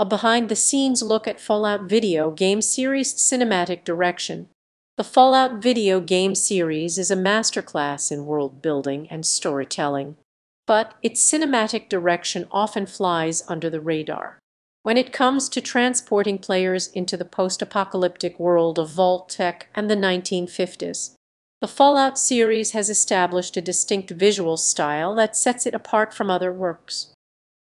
a behind-the-scenes look at Fallout video game series cinematic direction. The Fallout video game series is a masterclass in world building and storytelling, but its cinematic direction often flies under the radar. When it comes to transporting players into the post-apocalyptic world of Vault-Tec and the 1950s, the Fallout series has established a distinct visual style that sets it apart from other works.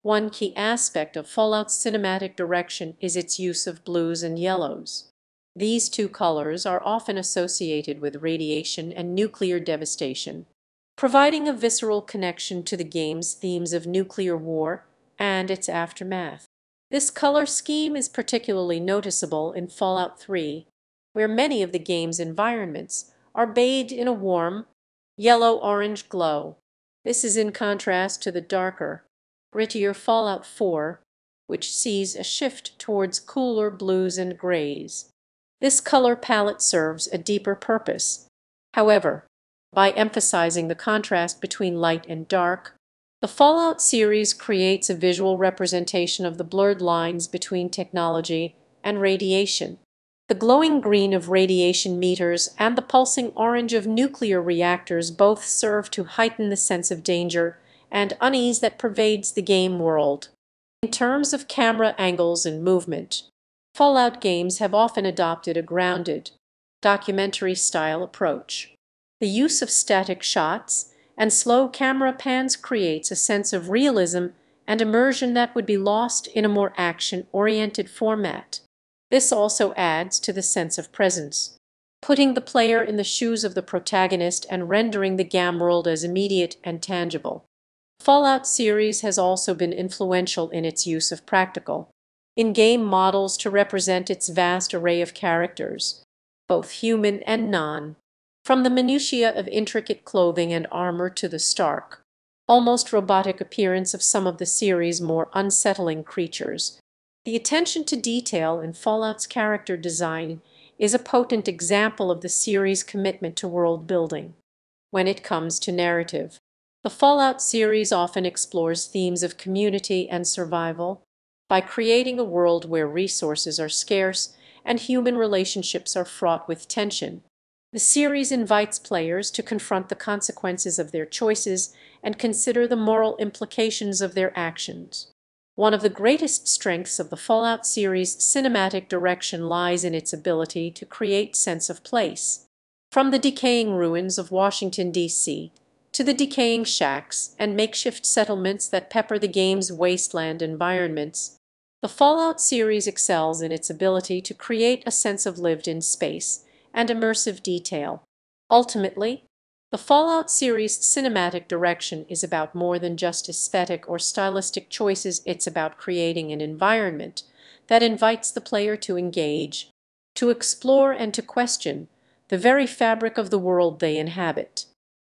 One key aspect of Fallout's cinematic direction is its use of blues and yellows. These two colors are often associated with radiation and nuclear devastation, providing a visceral connection to the game's themes of nuclear war and its aftermath. This color scheme is particularly noticeable in Fallout 3, where many of the game's environments are bathed in a warm, yellow-orange glow. This is in contrast to the darker, grittier Fallout 4, which sees a shift towards cooler blues and grays. This color palette serves a deeper purpose. However, by emphasizing the contrast between light and dark, the Fallout series creates a visual representation of the blurred lines between technology and radiation. The glowing green of radiation meters and the pulsing orange of nuclear reactors both serve to heighten the sense of danger and unease that pervades the game world. In terms of camera angles and movement, Fallout games have often adopted a grounded, documentary-style approach. The use of static shots and slow camera pans creates a sense of realism and immersion that would be lost in a more action-oriented format. This also adds to the sense of presence, putting the player in the shoes of the protagonist and rendering the game world as immediate and tangible. Fallout series has also been influential in its use of practical, in-game models to represent its vast array of characters, both human and non, from the minutiae of intricate clothing and armor to the stark, almost robotic appearance of some of the series' more unsettling creatures. The attention to detail in Fallout's character design is a potent example of the series' commitment to world building. When it comes to narrative, the Fallout series often explores themes of community and survival by creating a world where resources are scarce and human relationships are fraught with tension. The series invites players to confront the consequences of their choices and consider the moral implications of their actions. One of the greatest strengths of the Fallout series' cinematic direction lies in its ability to create sense of place. From the decaying ruins of Washington, D.C to the decaying shacks and makeshift settlements that pepper the game's wasteland environments, the Fallout series excels in its ability to create a sense of lived-in space and immersive detail. Ultimately, the Fallout series' cinematic direction is about more than just aesthetic or stylistic choices, it's about creating an environment that invites the player to engage, to explore and to question the very fabric of the world they inhabit.